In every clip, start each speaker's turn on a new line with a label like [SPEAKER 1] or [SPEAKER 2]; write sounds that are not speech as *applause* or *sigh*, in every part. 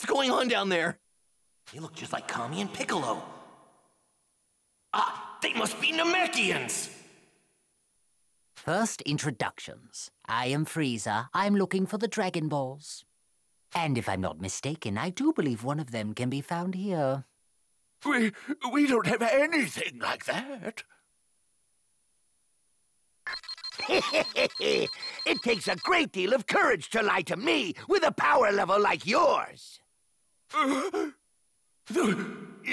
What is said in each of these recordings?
[SPEAKER 1] What's going on down there?
[SPEAKER 2] They look just like Kami and Piccolo. Ah, they must be Namekians!
[SPEAKER 3] First, introductions. I am Frieza. I'm looking for the Dragon Balls. And if I'm not mistaken, I do believe one of them can be found here.
[SPEAKER 4] We, we don't have anything like that. *laughs*
[SPEAKER 5] it takes a great deal of courage to lie to me with a power level like yours.
[SPEAKER 4] Uh, the,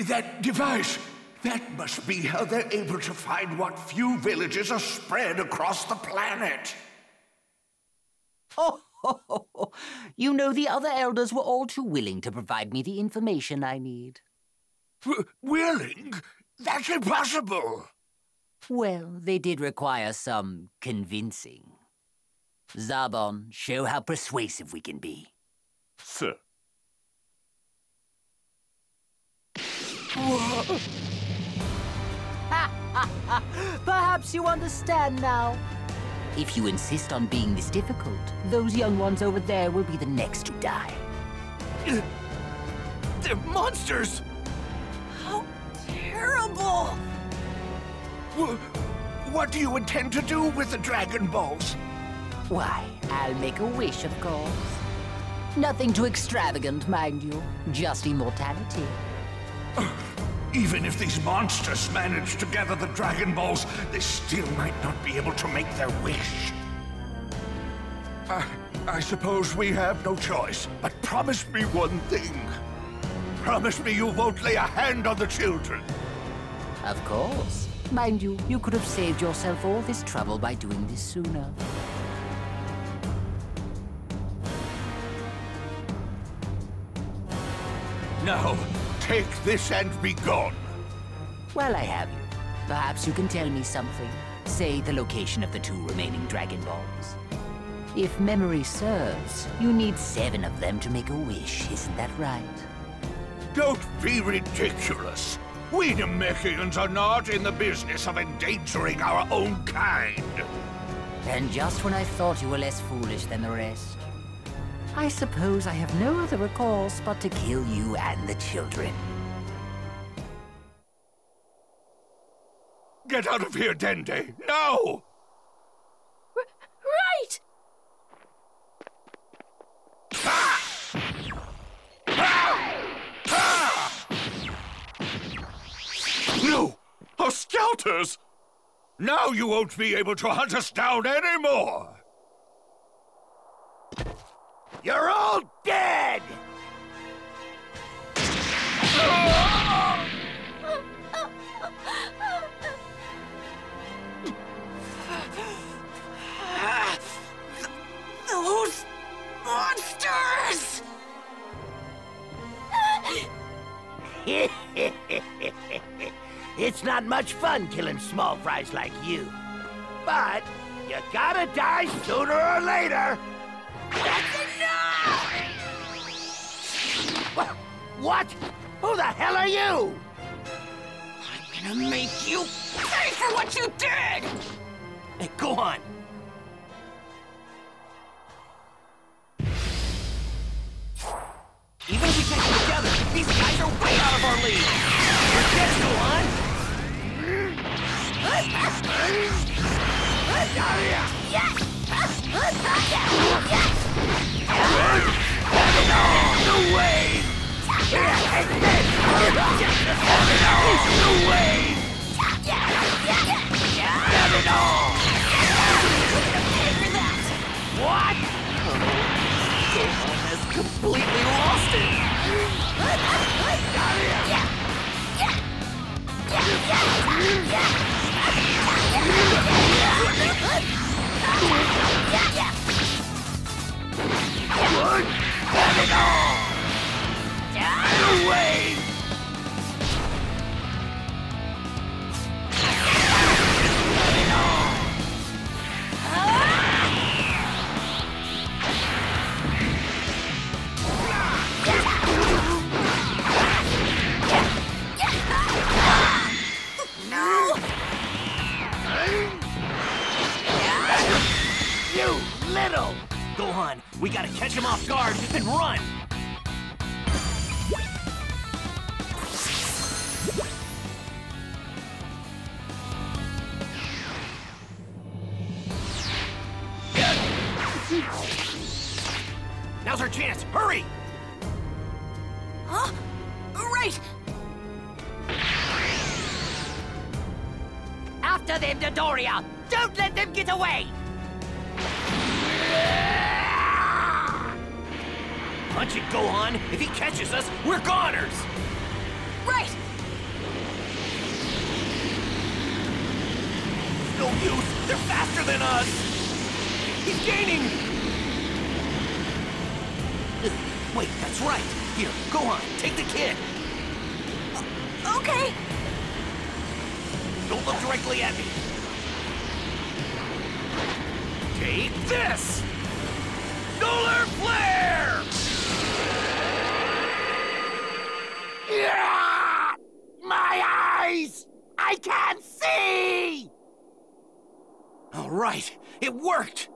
[SPEAKER 4] that device, that must be how they're able to find what few villages are spread across the planet.
[SPEAKER 3] Oh, ho, ho, ho. you know the other elders were all too willing to provide me the information I need.
[SPEAKER 4] W willing? That's impossible.
[SPEAKER 3] Well, they did require some convincing. Zarbon, show how persuasive we can be.
[SPEAKER 4] Sir. *laughs*
[SPEAKER 3] Perhaps you understand now. If you insist on being this difficult, those young ones over there will be the next to die.
[SPEAKER 1] They're monsters!
[SPEAKER 6] How terrible!
[SPEAKER 4] What do you intend to do with the Dragon Balls?
[SPEAKER 3] Why, I'll make a wish, of course. Nothing too extravagant, mind you. Just immortality.
[SPEAKER 4] Even if these monsters manage to gather the Dragon Balls, they still might not be able to make their wish. I, I suppose we have no choice, but promise me one thing. Promise me you won't lay a hand on the children.
[SPEAKER 3] Of course. Mind you, you could have saved yourself all this trouble by doing this sooner.
[SPEAKER 4] Now, take this and be gone.
[SPEAKER 3] Well, I have you. Perhaps you can tell me something. Say the location of the two remaining Dragon Balls. If memory serves, you need seven of them to make a wish, isn't that right?
[SPEAKER 4] Don't be ridiculous. We Namekians are not in the business of endangering our own kind.
[SPEAKER 3] And just when I thought you were less foolish than the rest, I suppose I have no other recourse but to kill you and the children.
[SPEAKER 4] Get out of here, Dende! Now!
[SPEAKER 6] R right!
[SPEAKER 4] No! Our scouters! Now you won't be able to hunt us down anymore!
[SPEAKER 5] You're all dead!
[SPEAKER 6] Those monsters!
[SPEAKER 5] it's not much fun killing small fries like you. But you gotta die sooner or later.
[SPEAKER 6] That's
[SPEAKER 5] What? Who the hell are you?
[SPEAKER 6] I'm gonna make you pay for what you did!
[SPEAKER 2] Hey, go on. Even if we take them together, these guys are way out of our league. Dead, Gohan.
[SPEAKER 4] No way! No way!
[SPEAKER 2] and run! Now's our chance! Hurry!
[SPEAKER 6] Huh? Right!
[SPEAKER 3] After them, Dodoria! Don't let them get away!
[SPEAKER 2] It, Gohan! If he catches us, we're goners!
[SPEAKER 6] Right!
[SPEAKER 2] No use! They're faster than us! He's gaining! Wait, that's right! Here, Gohan, take the kid!
[SPEAKER 6] Okay!
[SPEAKER 2] Don't look directly at me! Take this! Solar Flare!
[SPEAKER 5] I can't see!
[SPEAKER 2] All right, it worked!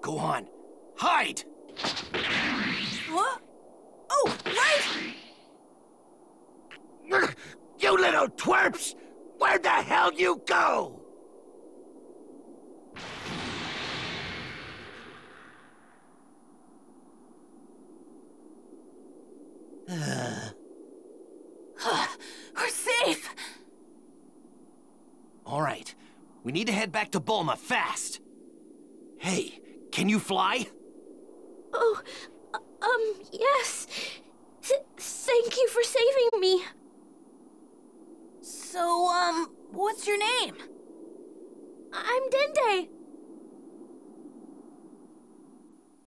[SPEAKER 2] Go on, hide!
[SPEAKER 6] What? Oh, right!
[SPEAKER 5] You little twerps! Where'd the hell you go?
[SPEAKER 6] We're safe!
[SPEAKER 2] All right, we need to head back to Bulma fast. Hey, can you fly?
[SPEAKER 7] Oh, um, yes. Th thank you for saving me.
[SPEAKER 6] So, um, what's your name?
[SPEAKER 7] I'm Dende.